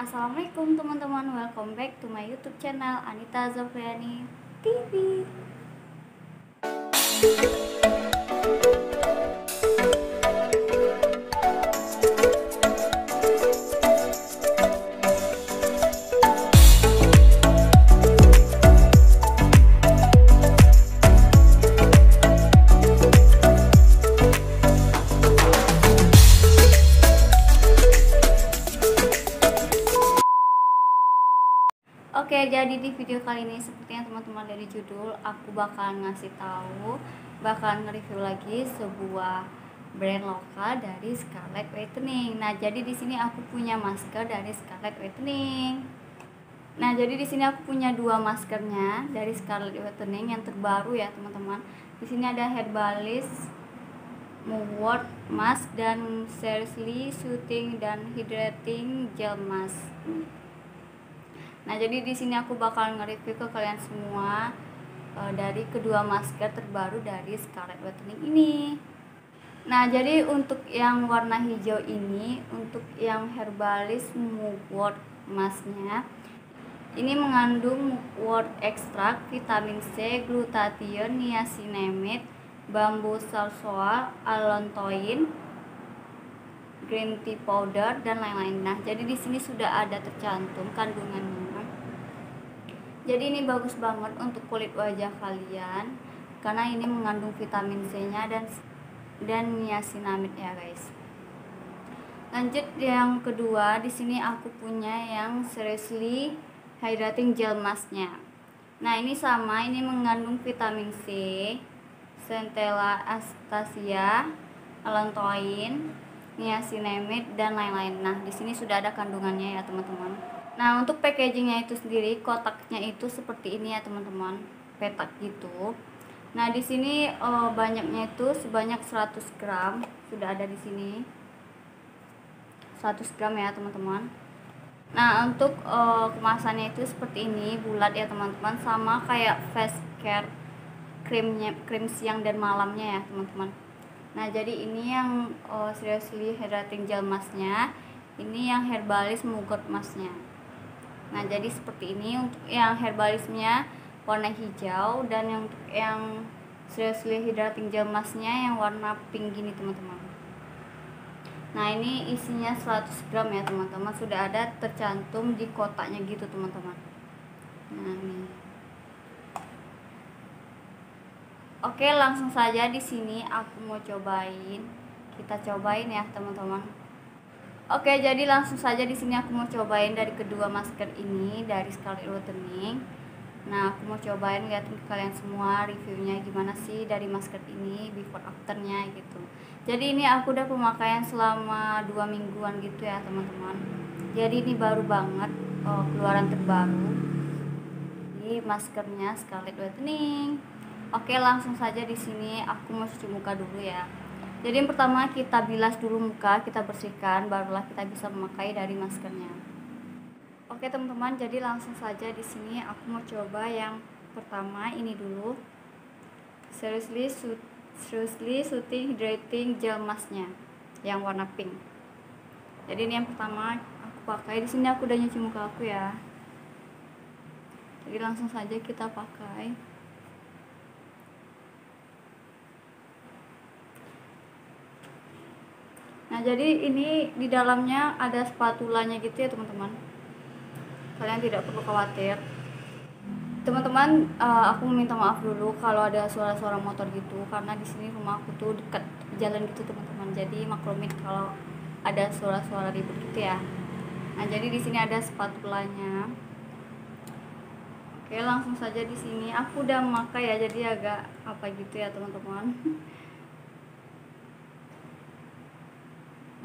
Assalamualaikum teman-teman, welcome back to my YouTube channel Anita Zofriani TV. Jadi di video kali ini seperti yang teman-teman dari judul, aku bakal ngasih tahu, bakal nge-review lagi sebuah brand lokal dari Scarlett Whitening. Nah, jadi di sini aku punya masker dari Scarlett Whitening. Nah, jadi di sini aku punya dua maskernya dari Scarlett Whitening yang terbaru ya, teman-teman. Di sini ada Herbalist Mouthwash Mask dan Seriously Soothing dan Hydrating Gel Mask. Nah, jadi di sini aku bakal nge-review ke kalian semua uh, dari kedua masker terbaru dari Scarlett Whitening ini. Nah, jadi untuk yang warna hijau ini, untuk yang Herbalis Mugwort masknya, ini mengandung mugwort ekstrak, vitamin C, glutathione, niacinamide, bambu salsoa, allantoin, green tea powder dan lain-lain. Nah, jadi di sini sudah ada tercantum kandungannya. Jadi ini bagus banget untuk kulit wajah kalian karena ini mengandung vitamin C-nya dan dan niacinamide ya, guys. Lanjut yang kedua, di sini aku punya yang seriously hydrating gel masknya. Nah, ini sama, ini mengandung vitamin C, centella astasia, allantoin, niacinamide dan lain-lain. Nah, di sini sudah ada kandungannya ya, teman-teman. Nah, untuk packagingnya itu sendiri, kotaknya itu seperti ini ya, teman-teman. Petak gitu. Nah, di sini oh, banyaknya itu sebanyak 100 gram. Sudah ada di sini. 100 gram ya, teman-teman. Nah, untuk oh, kemasannya itu seperti ini, bulat ya, teman-teman. Sama kayak face care krimnya, krim siang dan malamnya ya, teman-teman. Nah, jadi ini yang oh, seriously hydrating gel masknya, ini yang herbalis mugot masknya. Nah, jadi seperti ini untuk yang herbalismnya warna hijau dan yang yang seriously hydrating gel masknya yang warna pink gini, teman-teman. Nah, ini isinya 100 gram ya, teman-teman. Sudah ada tercantum di kotaknya gitu, teman-teman. Nah, ini. Oke, langsung saja di sini aku mau cobain. Kita cobain ya, teman-teman. Oke, jadi langsung saja di sini aku mau cobain dari kedua masker ini dari Scarlett Whitening. Nah, aku mau cobain liatin ke kalian semua reviewnya gimana sih dari masker ini before afternya gitu. Jadi ini aku udah pemakaian selama dua mingguan gitu ya, teman-teman. Jadi ini baru banget oh, keluaran terbaru di maskernya Scarlett Whitening. Oke, langsung saja di sini aku mau cuci muka dulu ya. Jadi yang pertama kita bilas dulu muka, kita bersihkan, barulah kita bisa memakai dari maskernya. Oke teman-teman, jadi langsung saja di sini aku mau coba yang pertama ini dulu. Seriously, seriously soothing hydrating gel masknya yang warna pink. Jadi ini yang pertama aku pakai. Di sini aku udah nyuci muka aku ya. Jadi langsung saja kita pakai. Nah, jadi ini di dalamnya ada spatulanya gitu ya, teman-teman. Kalian tidak perlu khawatir. Teman-teman, uh, aku minta maaf dulu kalau ada suara-suara motor gitu karena di sini rumah aku tuh dekat jalan gitu, teman-teman. Jadi maklumin kalau ada suara-suara ribut gitu ya. Nah, jadi di sini ada spatulanya. Oke, langsung saja di sini. Aku udah memakai ya, jadi agak apa gitu ya, teman-teman.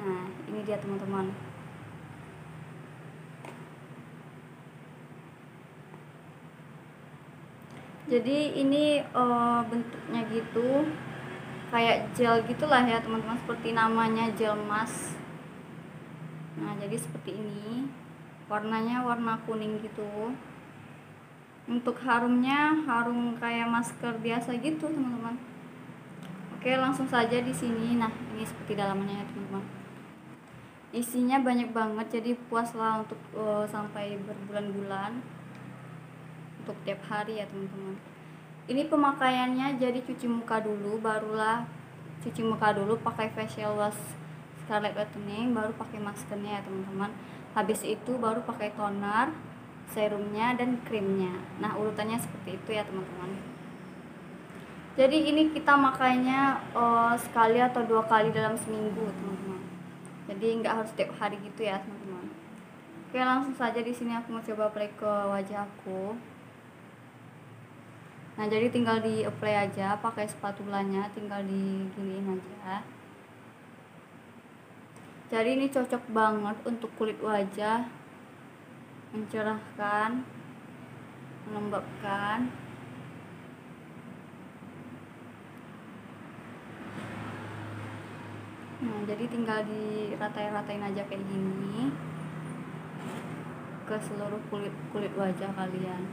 Nah, ini dia teman-teman. Jadi ini uh, bentuknya gitu kayak gel gitulah ya teman-teman seperti namanya gel mask. Nah, jadi seperti ini. Warnanya warna kuning gitu. Untuk harumnya harum kayak masker biasa gitu, teman-teman. Oke, langsung saja di sini. Nah, ini seperti dalamnya ya, teman-teman isinya banyak banget jadi puaslah untuk uh, sampai berbulan-bulan. Untuk tiap hari ya teman-teman. Ini pemakaiannya jadi cuci muka dulu barulah cuci muka dulu pakai facial wash Scarlett Whitening baru pakai maskernya ya teman-teman. Habis itu baru pakai toner serumnya dan krimnya. Nah urutannya seperti itu ya teman-teman. Jadi ini kita makainya uh, sekali atau dua kali dalam seminggu teman-teman jadi nggak harus setiap hari gitu ya teman-teman. Oke langsung saja di sini aku mau coba apply ke wajah aku. Nah jadi tinggal di apply aja pakai spatulanya tinggal di giniin aja. Jadi ini cocok banget untuk kulit wajah. Mencerahkan melembabkan nah jadi tinggal diratain-ratain aja kayak gini ke seluruh kulit kulit wajah kalian.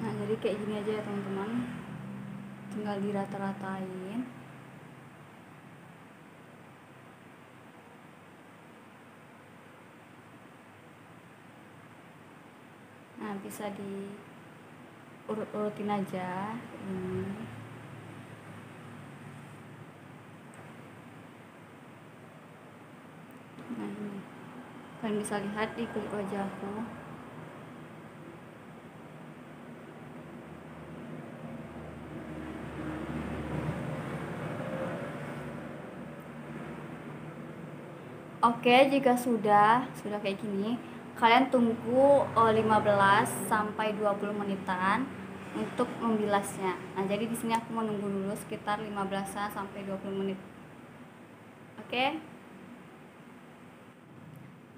Nah jadi kayak gini aja ya teman-teman. Tinggal dirata-ratain nah bisa di urut-urutin aja. Ini nah ini. Kalian bisa lihat di kulit wajahku Oke, jika sudah, sudah kayak gini, kalian tunggu 15 eh, sampai 20 menitan untuk membilasnya. Nah, jadi di sini aku mau nunggu dulu sekitar 15 sampai 20 menit. Oke.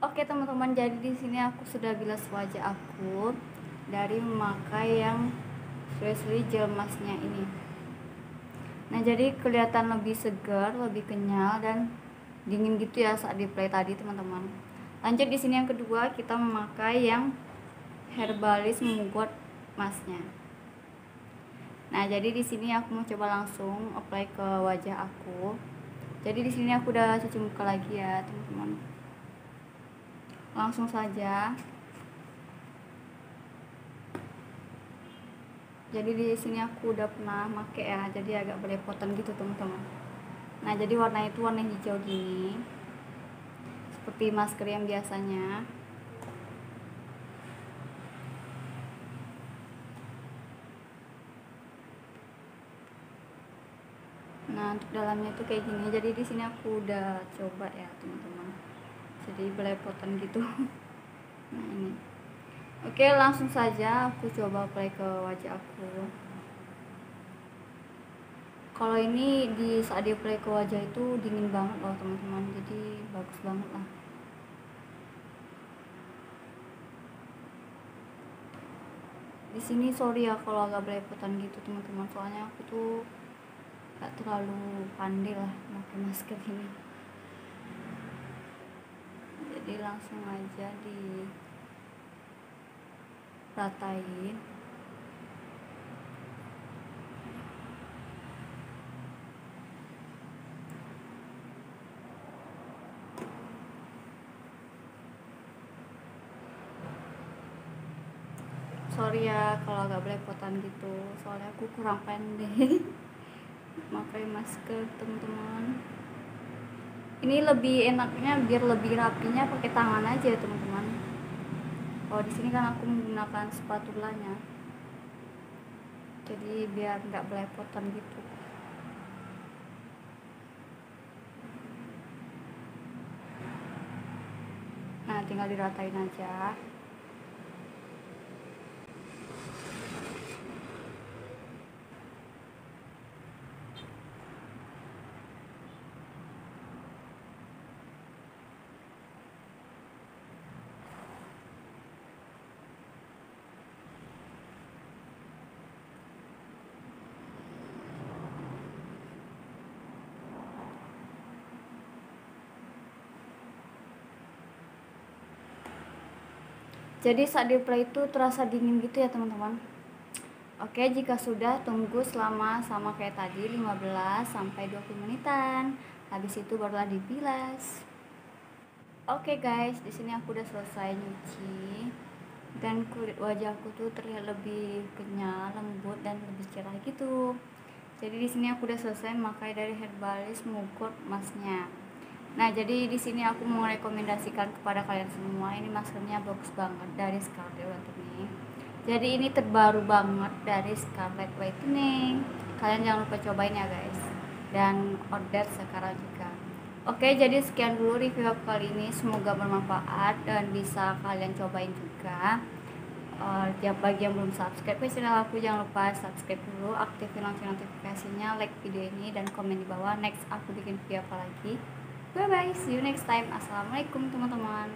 Oke, teman-teman, jadi di sini aku sudah bilas wajah aku dari memakai yang Freshly Gel Masknya ini. Nah, jadi kelihatan lebih segar, lebih kenyal dan dingin gitu ya saat di play tadi teman-teman lanjut di sini yang kedua kita memakai yang herbalis membuat masnya. Nah jadi di sini aku mau coba langsung apply ke wajah aku. Jadi di sini aku udah cuci muka lagi ya teman-teman. Langsung saja. Jadi di sini aku udah pernah make ya jadi agak belepotan gitu teman-teman. Nah jadi warna itu warna hijau gini seperti masker yang biasanya. Nah untuk dalamnya tuh kayak gini. Jadi di sini aku udah coba ya teman-teman. Jadi belepotan gitu. Nah ini. Oke langsung saja aku coba apply ke wajah aku kalau ini di saat dia play ke wajah itu dingin banget loh teman-teman. Jadi bagus banget lah. Di sini sorry ya kalau agak belepotan gitu teman-teman. Soalnya aku tuh gak terlalu pandai lah pakai masker ini. Jadi langsung aja di ratain ya kalau agak belepotan gitu. Soalnya aku kurang pendek. Pakai masker teman-teman. Ini lebih enaknya biar lebih rapinya pakai tangan aja teman-teman. Kalau di sini kan aku menggunakan spatulanya. Jadi biar nggak belepotan gitu. Nah tinggal diratain aja jadi saat di play itu terasa dingin gitu ya teman-teman. Oke jika sudah tunggu selama sama kayak tadi 15 sampai 20 menitan. Habis itu barulah dibilas. Oke guys di sini aku udah selesai nyuci. Dan kulit wajahku tuh terlihat lebih kenyal lembut dan lebih cerah gitu. Jadi di sini aku udah selesai memakai dari herbalis mugut masnya Nah, jadi di sini aku mau rekomendasikan kepada kalian semua ini maskernya bagus banget dari Scarlet Whitening. Jadi ini terbaru banget dari Scarlet Whitening. Kalian jangan lupa cobain ya, guys. Dan order sekarang juga. Oke, jadi sekian dulu review aku kali ini. Semoga bermanfaat dan bisa kalian cobain juga. Uh, tiap bagi yang belum subscribe channel aku jangan lupa subscribe dulu aktifin lonceng notifikasinya like video ini dan komen di bawah next aku bikin video apa lagi Bye bye, see you next time. Assalamualaikum teman-teman.